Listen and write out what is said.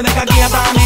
Te a quieta